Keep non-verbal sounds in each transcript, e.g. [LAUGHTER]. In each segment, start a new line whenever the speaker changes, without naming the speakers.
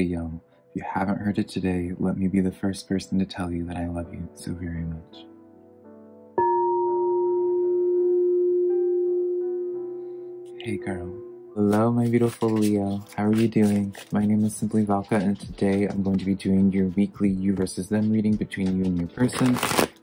If you haven't heard it today, let me be the first person to tell you that I love you so very much. Hey, girl. Hello, my beautiful Leo. How are you doing? My name is Simply Velca, and today I'm going to be doing your weekly you versus them reading between you and your person.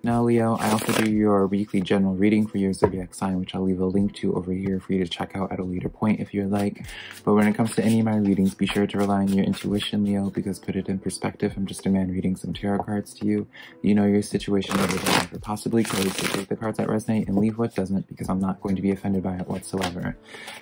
Now, Leo, I also do your weekly general reading for your zodiac sign, which I'll leave a link to over here for you to check out at a later point if you'd like. But when it comes to any of my readings, be sure to rely on your intuition, Leo, because put it in perspective, I'm just a man reading some tarot cards to you. You know your situation better than I or possibly could, so take the cards that resonate and leave what doesn't, because I'm not going to be offended by it whatsoever.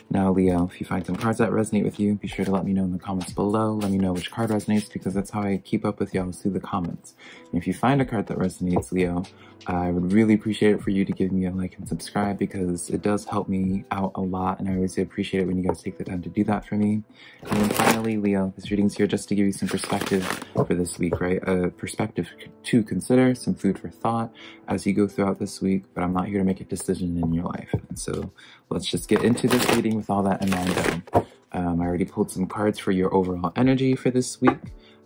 Now, Leo, if you find some cards that resonate with you, be sure to let me know in the comments below. Let me know which card resonates, because that's how I keep up with y'all through the comments. And if you find a card that resonates, Leo, I would really appreciate it for you to give me a like and subscribe because it does help me out a lot and I always appreciate it when you guys take the time to do that for me. And then finally, Leo, this reading's here just to give you some perspective for this week, right? A perspective to consider, some food for thought as you go throughout this week, but I'm not here to make a decision in your life. And so let's just get into this reading with all that in mind. Um, I already pulled some cards for your overall energy for this week.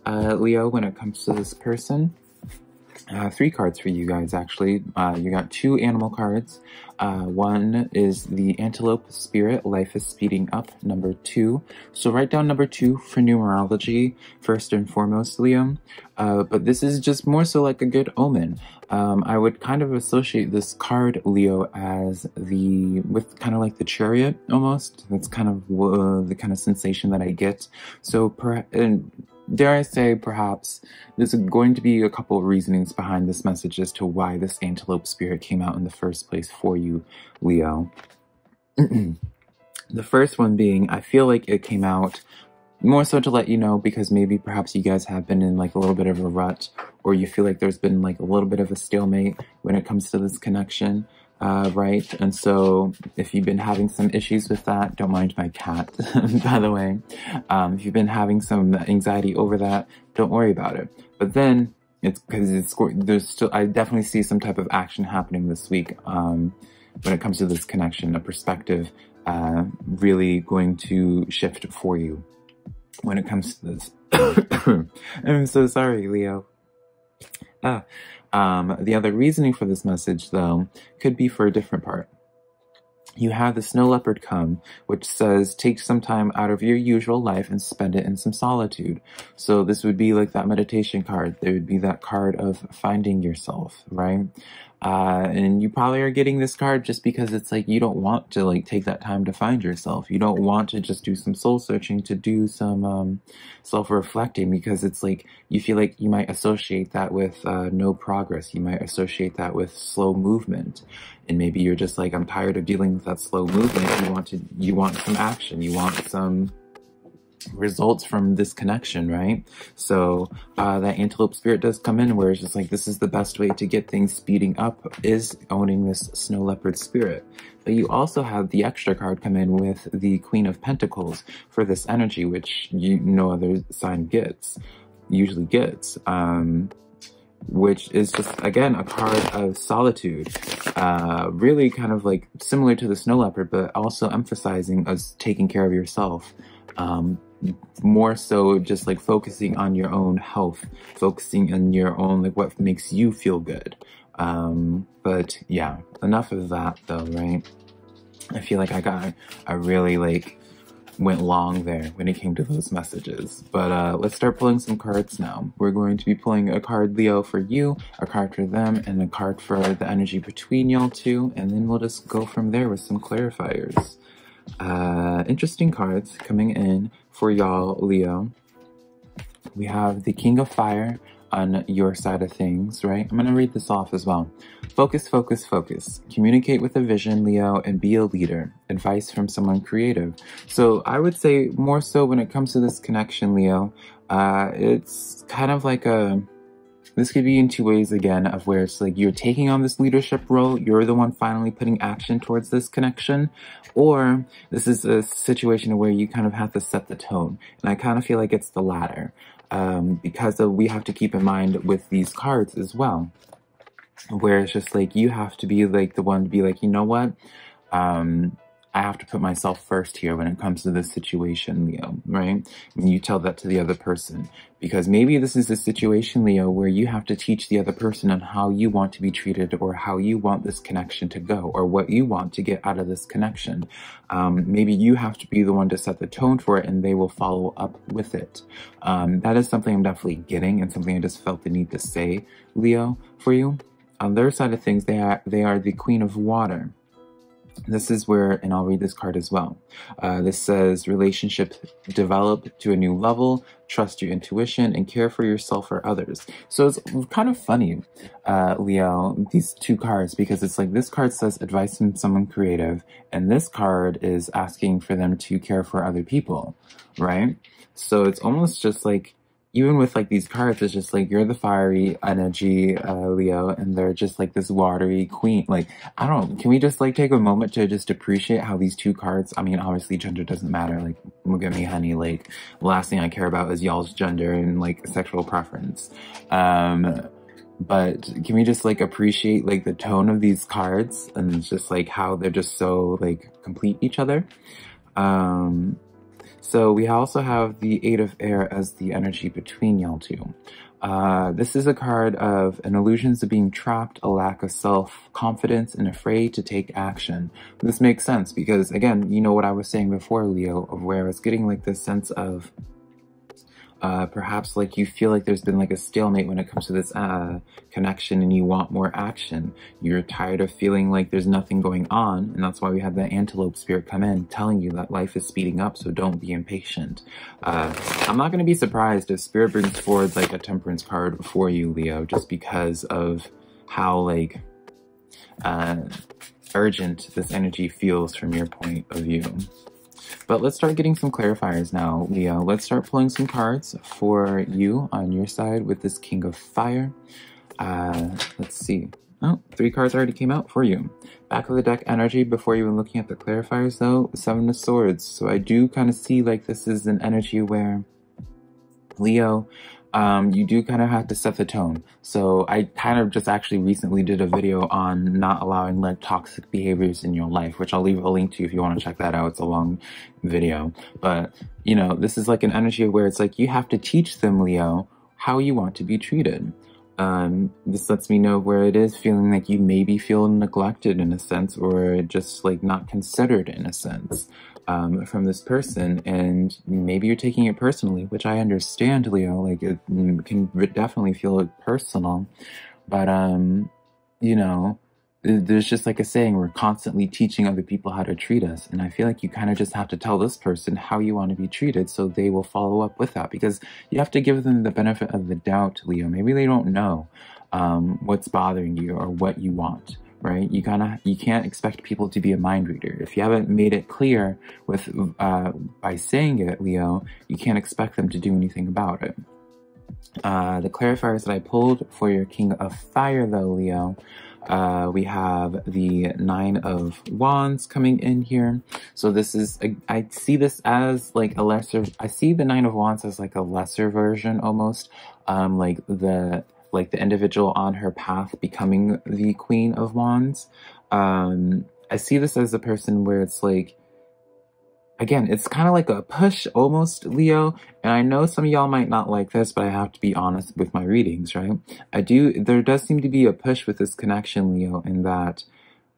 Uh, Leo, when it comes to this person, uh, three cards for you guys actually. Uh, you got two animal cards. Uh, one is the Antelope Spirit, Life is Speeding Up, number two. So write down number two for numerology, first and foremost, Liam. Uh, but this is just more so like a good omen. Um, I would kind of associate this card, Leo, as the, with kind of like the chariot almost. That's kind of uh, the kind of sensation that I get. So, per, and dare I say, perhaps, there's going to be a couple of reasonings behind this message as to why this antelope spirit came out in the first place for you, Leo. [CLEARS THROAT] the first one being, I feel like it came out more so to let you know because maybe perhaps you guys have been in like a little bit of a rut or you feel like there's been like a little bit of a stalemate when it comes to this connection uh, right? And so if you've been having some issues with that, don't mind my cat, [LAUGHS] by the way. Um, if you've been having some anxiety over that, don't worry about it. But then it's because it's there's still I definitely see some type of action happening this week um, when it comes to this connection, a perspective uh, really going to shift for you when it comes to this. [COUGHS] I'm so sorry, Leo. Ah, um, the other reasoning for this message, though, could be for a different part. You have the snow leopard come, which says take some time out of your usual life and spend it in some solitude. So this would be like that meditation card. There would be that card of finding yourself, right? Uh, and you probably are getting this card just because it's like you don't want to like take that time to find yourself. You don't want to just do some soul searching to do some um, self reflecting because it's like you feel like you might associate that with uh, no progress. You might associate that with slow movement, and maybe you're just like I'm tired of dealing with that slow movement. You want to you want some action. You want some results from this connection, right? So uh, that antelope spirit does come in where it's just like this is the best way to get things speeding up is owning this snow leopard spirit. But you also have the extra card come in with the Queen of Pentacles for this energy, which you no other sign gets, usually gets. Um, which is just again a card of solitude uh, really kind of like similar to the snow leopard but also emphasizing us taking care of yourself um, more so just like focusing on your own health, focusing on your own, like what makes you feel good. Um, but yeah, enough of that though, right? I feel like I got, I really like went long there when it came to those messages. But uh, let's start pulling some cards now. We're going to be pulling a card Leo for you, a card for them, and a card for the energy between y'all two, and then we'll just go from there with some clarifiers. Uh, interesting cards coming in for y'all, Leo. We have the King of Fire on your side of things, right? I'm going to read this off as well. Focus, focus, focus. Communicate with a vision, Leo, and be a leader. Advice from someone creative. So I would say more so when it comes to this connection, Leo, uh, it's kind of like a this could be in two ways again of where it's like you're taking on this leadership role, you're the one finally putting action towards this connection, or this is a situation where you kind of have to set the tone. And I kind of feel like it's the latter. Um, because of, we have to keep in mind with these cards as well, where it's just like you have to be like the one to be like, you know what? Um, I have to put myself first here when it comes to this situation, Leo, right? And you tell that to the other person. Because maybe this is a situation, Leo, where you have to teach the other person on how you want to be treated or how you want this connection to go or what you want to get out of this connection. Um, maybe you have to be the one to set the tone for it and they will follow up with it. Um, that is something I'm definitely getting and something I just felt the need to say, Leo, for you. On their side of things, they are, they are the queen of water. This is where, and I'll read this card as well. Uh, this says, relationship develop to a new level, trust your intuition, and care for yourself or others. So it's kind of funny, uh, Leo, these two cards, because it's like this card says advice from someone creative, and this card is asking for them to care for other people, right? So it's almost just like even with like these cards, it's just like you're the fiery energy, uh, Leo, and they're just like this watery queen. Like, I don't, can we just like take a moment to just appreciate how these two cards, I mean, obviously gender doesn't matter. Like, look at me, honey. Like, the last thing I care about is y'all's gender and like sexual preference. Um, but can we just like appreciate like the tone of these cards and just like how they're just so like complete each other? Um, so we also have the Eight of Air as the energy between y'all two. Uh, this is a card of an illusions of being trapped, a lack of self-confidence, and afraid to take action. This makes sense because, again, you know what I was saying before, Leo, of where I was getting like this sense of uh, perhaps like you feel like there's been like a stalemate when it comes to this uh, connection and you want more action. You're tired of feeling like there's nothing going on, and that's why we have the antelope spirit come in telling you that life is speeding up, so don't be impatient. Uh, I'm not going to be surprised if spirit brings forward like a temperance card for you, Leo, just because of how like uh, urgent this energy feels from your point of view. But let's start getting some clarifiers now, Leo. Let's start pulling some cards for you on your side with this King of Fire. Uh, let's see. Oh, three cards already came out for you. Back of the deck energy before even looking at the clarifiers though, Seven of Swords. So I do kind of see like this is an energy where Leo, um, you do kind of have to set the tone. So I kind of just actually recently did a video on not allowing like toxic behaviors in your life, which I'll leave a link to if you want to check that out. It's a long video, but you know, this is like an energy where it's like you have to teach them, Leo, how you want to be treated. Um, this lets me know where it is feeling like you maybe feel neglected in a sense or just like not considered in a sense um, from this person, and maybe you're taking it personally, which I understand, Leo. Like it can definitely feel personal, but um, you know, there's just like a saying, we're constantly teaching other people how to treat us, and I feel like you kind of just have to tell this person how you want to be treated, so they will follow up with that because you have to give them the benefit of the doubt, Leo. Maybe they don't know um, what's bothering you or what you want right? You gotta, you can't expect people to be a mind reader. If you haven't made it clear with, uh, by saying it, Leo, you can't expect them to do anything about it. Uh, the clarifiers that I pulled for your King of Fire, though, Leo, uh, we have the Nine of Wands coming in here. So this is, I see this as like a lesser, I see the Nine of Wands as like a lesser version almost, um, like the like the individual on her path becoming the Queen of Wands. Um, I see this as a person where it's like, again, it's kind of like a push almost, Leo. And I know some of y'all might not like this, but I have to be honest with my readings, right? I do, there does seem to be a push with this connection, Leo, in that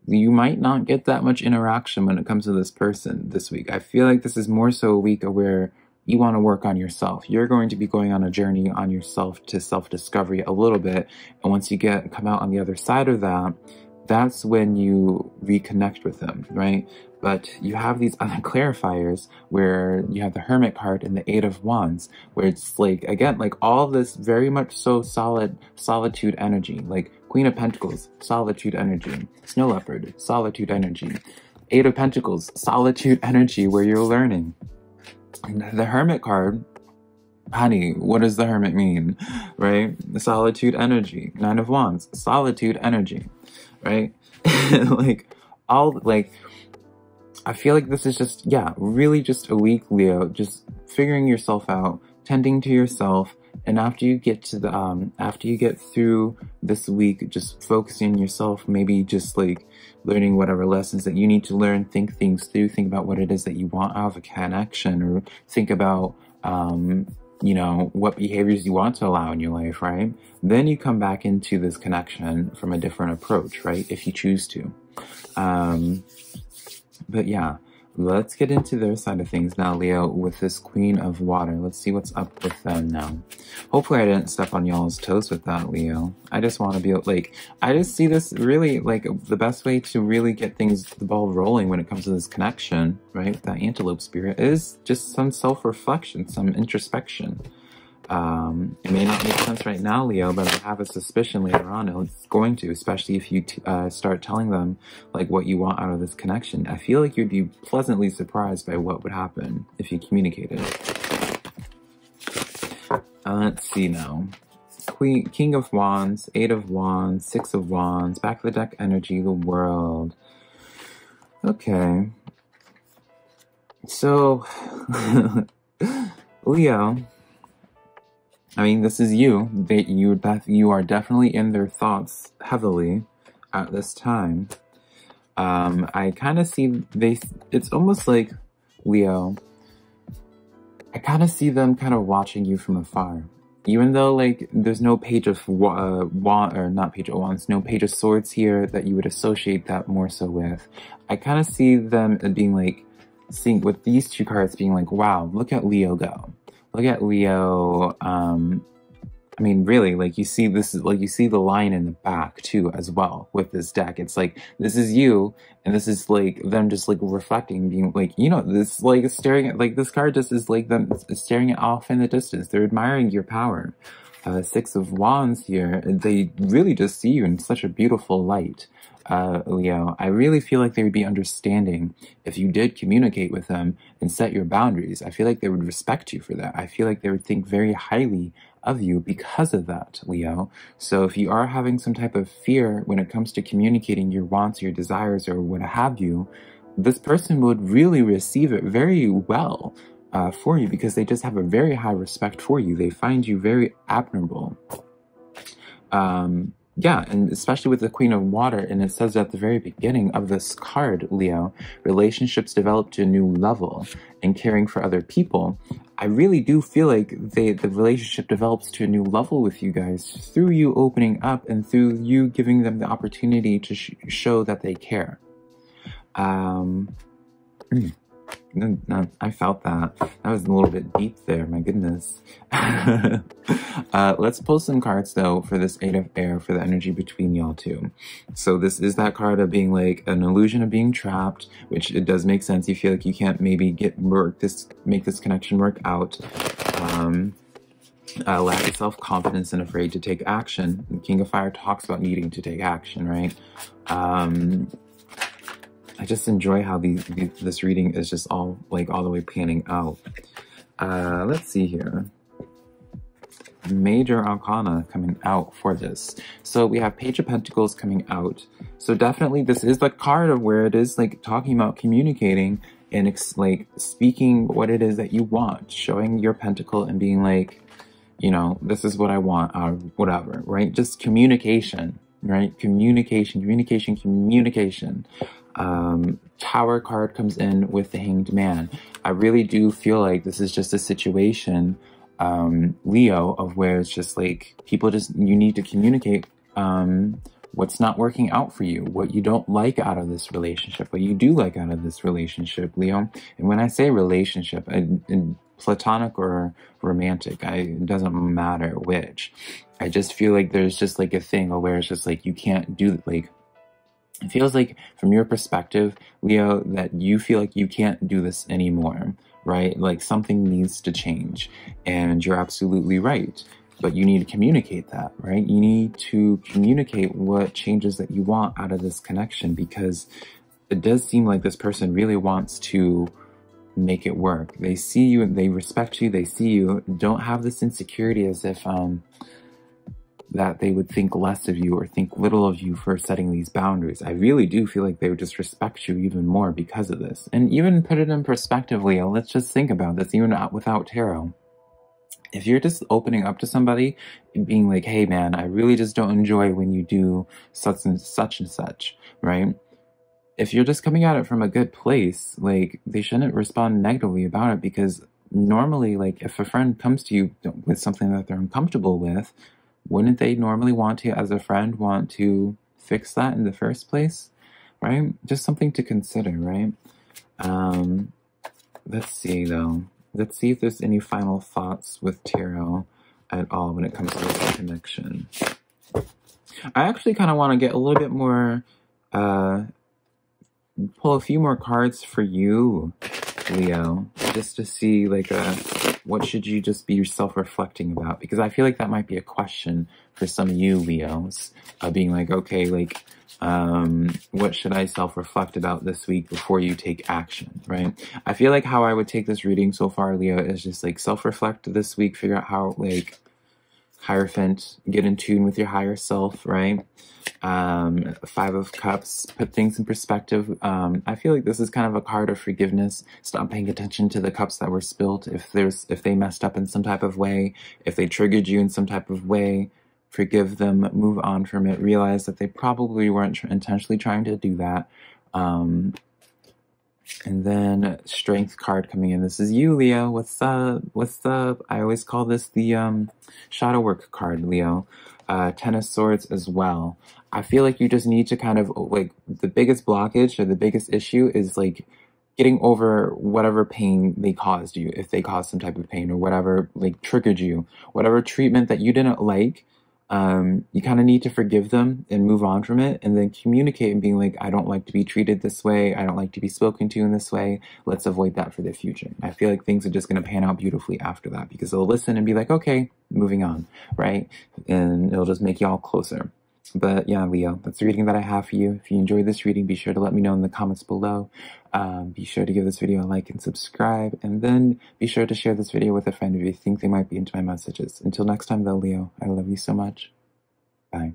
you might not get that much interaction when it comes to this person this week. I feel like this is more so a week where you want to work on yourself. You're going to be going on a journey on yourself to self-discovery a little bit. And once you get come out on the other side of that, that's when you reconnect with them, right? But you have these other [LAUGHS] clarifiers where you have the Hermit card and the Eight of Wands, where it's like, again, like all this very much so solid solitude energy, like Queen of Pentacles, solitude energy, Snow Leopard, solitude energy, Eight of Pentacles, solitude [LAUGHS] energy where you're learning. The Hermit card, honey, what does the Hermit mean? Right? Solitude energy. Nine of Wands, solitude energy. Right? [LAUGHS] like, all, like, I feel like this is just, yeah, really just a week, Leo, just figuring yourself out, tending to yourself, And after you get to the, um, after you get through this week, just focusing yourself, maybe just like learning whatever lessons that you need to learn, think things through, think about what it is that you want out of a connection, or think about, um, you know, what behaviors you want to allow in your life, right? Then you come back into this connection from a different approach, right? If you choose to. Um, but yeah, let's get into their side of things now, Leo, with this Queen of Water. Let's see what's up with them now. Hopefully I didn't step on y'all's toes with that, Leo. I just want to be like, I just see this really like the best way to really get things, the ball rolling when it comes to this connection, right? With that antelope spirit is just some self-reflection, some introspection. Um, it may not make sense right now, Leo, but I have a suspicion later on it's going to, especially if you uh, start telling them like what you want out of this connection. I feel like you'd be pleasantly surprised by what would happen if you communicated. Uh, let's see now. Queen, King of Wands, Eight of Wands, Six of Wands, back of the deck energy, the world. Okay. So, [LAUGHS] Leo, I mean, this is you. They, you, you are definitely in their thoughts heavily at this time. Um, I kind of see they, it's almost like Leo. I kind of see them kind of watching you from afar. Even though like there's no page of uh, or not page of wands, no page of swords here that you would associate that more so with. I kind of see them being like, seeing with these two cards being like, wow, look at Leo go look at Leo. Um, I mean, really, like you see this is like you see the line in the back too, as well with this deck. It's like this is you, and this is like them just like reflecting, being like you know this like staring at like this card just is like them staring it off in the distance. They're admiring your power. Uh, Six of Wands here, they really just see you in such a beautiful light uh, Leo, I really feel like they would be understanding if you did communicate with them and set your boundaries. I feel like they would respect you for that. I feel like they would think very highly of you because of that, Leo. So if you are having some type of fear when it comes to communicating your wants, your desires, or what have you, this person would really receive it very well uh, for you because they just have a very high respect for you. They find you very admirable. Um, yeah, and especially with the Queen of Water, and it says at the very beginning of this card, Leo, relationships develop to a new level and caring for other people. I really do feel like they, the relationship develops to a new level with you guys through you opening up and through you giving them the opportunity to sh show that they care. Um, [CLEARS THROAT] I felt that. That was a little bit deep there, my goodness. [LAUGHS] uh, let's pull some cards though for this Eight of Air for the energy between y'all two. So this is that card of being like an illusion of being trapped, which it does make sense. You feel like you can't maybe get work this, make this connection work out. Um, uh, lack of self-confidence and afraid to take action. King of Fire talks about needing to take action, right? Um, I just enjoy how these, this reading is just all like all the way panning out. Uh, let's see here. Major Arcana coming out for this. So we have Page of Pentacles coming out. So definitely this is the card of where it is like talking about communicating and like speaking what it is that you want, showing your pentacle and being like, you know, this is what I want or whatever, right? Just communication, right? Communication, communication, communication um, Tower card comes in with the Hanged Man. I really do feel like this is just a situation, um, Leo, of where it's just like people just, you need to communicate um, what's not working out for you, what you don't like out of this relationship, what you do like out of this relationship, Leo. And when I say relationship, I, platonic or romantic, I, it doesn't matter which. I just feel like there's just like a thing where it's just like you can't do like it feels like from your perspective, Leo, that you feel like you can't do this anymore, right? Like something needs to change and you're absolutely right. But you need to communicate that, right? You need to communicate what changes that you want out of this connection because it does seem like this person really wants to make it work. They see you, they respect you, they see you, don't have this insecurity as if, um, that they would think less of you or think little of you for setting these boundaries. I really do feel like they would just respect you even more because of this. And even put it in perspective, Leo, uh, let's just think about this, even uh, without tarot. if you're just opening up to somebody being like, hey man, I really just don't enjoy when you do such and such and such, right? If you're just coming at it from a good place, like they shouldn't respond negatively about it because normally, like if a friend comes to you with something that they're uncomfortable with, wouldn't they normally want to, as a friend, want to fix that in the first place? Right? Just something to consider, right? Um, let's see though. Let's see if there's any final thoughts with tarot at all when it comes to this connection. I actually kind of want to get a little bit more, uh, pull a few more cards for you, Leo, just to see like a, uh, what should you just be self-reflecting about? Because I feel like that might be a question for some of you Leos, uh, being like, okay, like, um, what should I self-reflect about this week before you take action, right? I feel like how I would take this reading so far, Leo, is just like self-reflect this week, figure out how, like, Hierophant, get in tune with your higher self, right? Um, Five of Cups, put things in perspective. Um, I feel like this is kind of a card of forgiveness. Stop paying attention to the cups that were spilt. If there's, if they messed up in some type of way, if they triggered you in some type of way, forgive them, move on from it, realize that they probably weren't intentionally trying to do that. Um, and then strength card coming in. This is you, Leo. What's up? What's up? I always call this the um, shadow work card, Leo. Uh, Ten of Swords as well. I feel like you just need to kind of like the biggest blockage or the biggest issue is like getting over whatever pain they caused you, if they caused some type of pain or whatever like triggered you, whatever treatment that you didn't like um, you kind of need to forgive them and move on from it and then communicate and being like, I don't like to be treated this way. I don't like to be spoken to in this way. Let's avoid that for the future. I feel like things are just going to pan out beautifully after that because they'll listen and be like, okay, moving on, right? And it'll just make y'all closer. But yeah, Leo, that's the reading that I have for you. If you enjoyed this reading, be sure to let me know in the comments below. Um, be sure to give this video a like and subscribe, and then be sure to share this video with a friend if you think they might be into my messages. Until next time though, Leo, I love you so much. Bye.